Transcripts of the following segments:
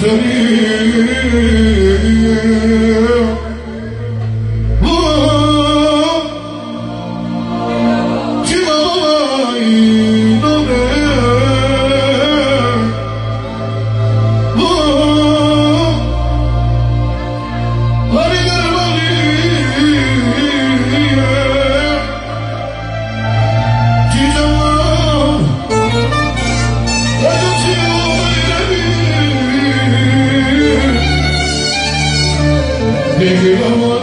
سريع Speciale,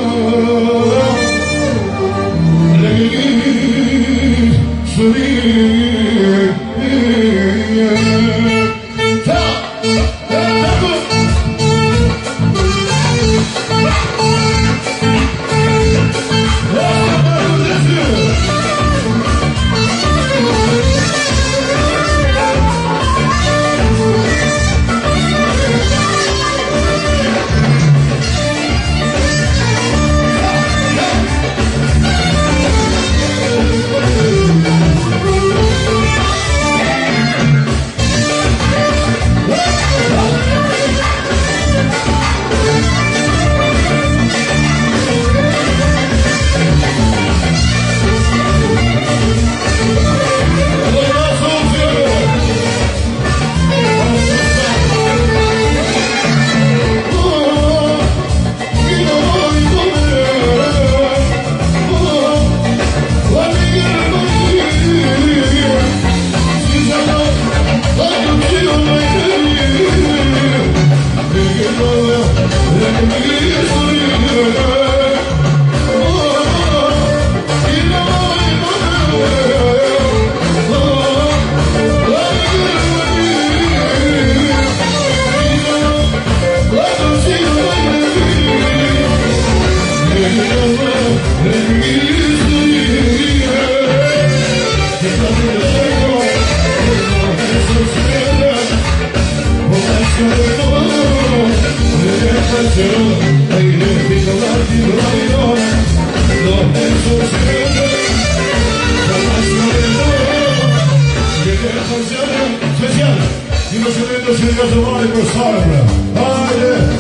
di Rosalendo Silvia Giovanni per Sabra. Haydi!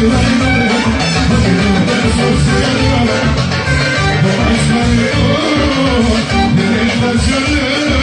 Thank you.